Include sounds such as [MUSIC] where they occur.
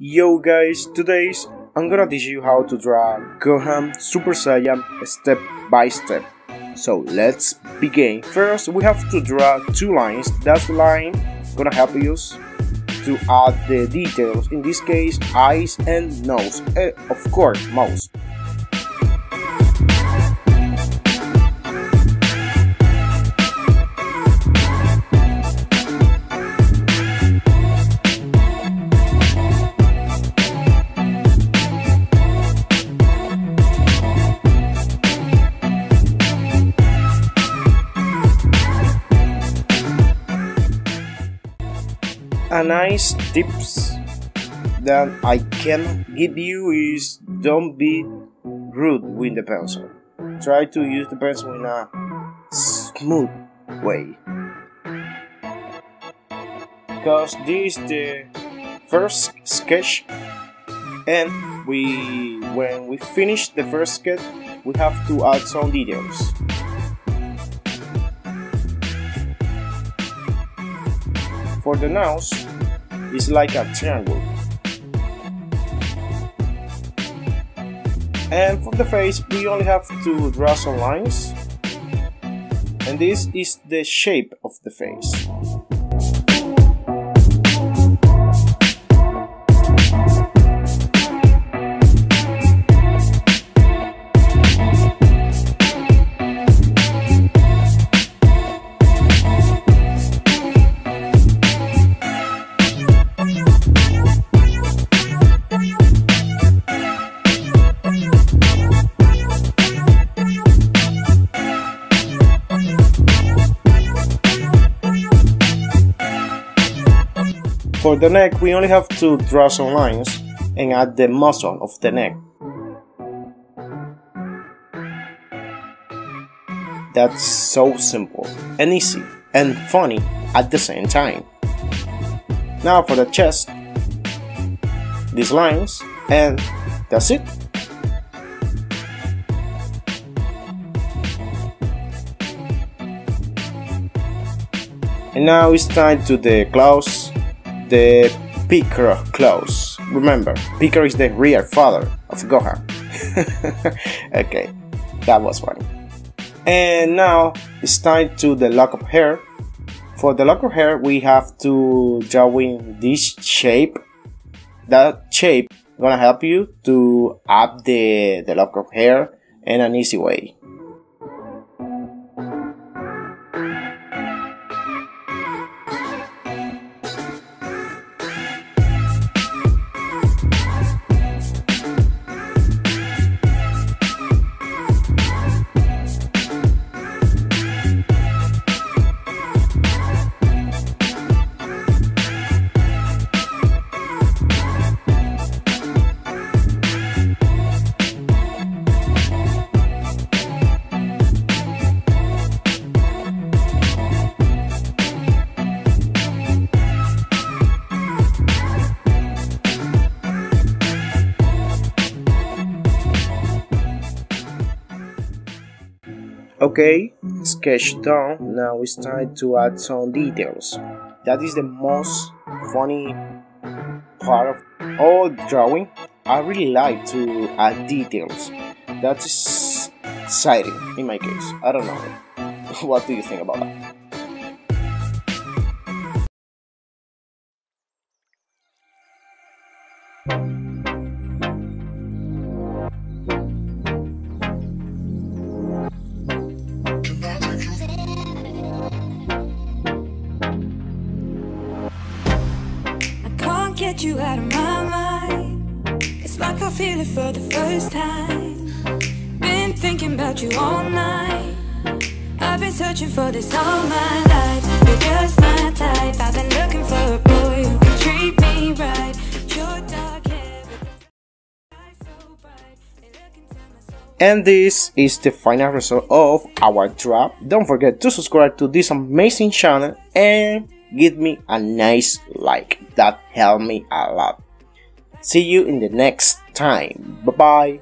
Yo guys, today's I'm gonna teach you how to draw Gohan Super Saiyan step by step. So let's begin. First we have to draw two lines. That's the line gonna help us to add the details. In this case, eyes and nose. and of course, mouth. A nice tips that I can give you is don't be rude with the pencil. Try to use the pencil in a smooth way. Because this is the first sketch and we when we finish the first sketch we have to add some details. For the nose, it's like a triangle. And for the face, we only have to draw some lines. And this is the shape of the face. For the neck, we only have to draw some lines and add the muscle of the neck. That's so simple and easy and funny at the same time. Now for the chest, these lines, and that's it. And now it's time to the claws the Piccolo claws. Remember, Piccolo is the real father of Gohan. [LAUGHS] okay, that was funny. And now it's time to the lock of hair. For the lock of hair, we have to draw in this shape. That shape gonna help you to add the, the lock of hair in an easy way. Okay, mm-hmm. sketch done. Now it's time to add some details. That is the most funny part of all drawing. I really like to add details. That's exciting in my case. I don't know. [LAUGHS] what do you think about that? Get you out of my mind. It's like I feel it for the first time. Been thinking about you all night. I've been searching for this all my life. You're just my type. I've been looking for a boy who can treat me right. Your dark hair. And this is the final result of our drop. Don't forget to subscribe to this amazing channel and give me a nice like. That helped me a lot. See you in the next time. Bye bye.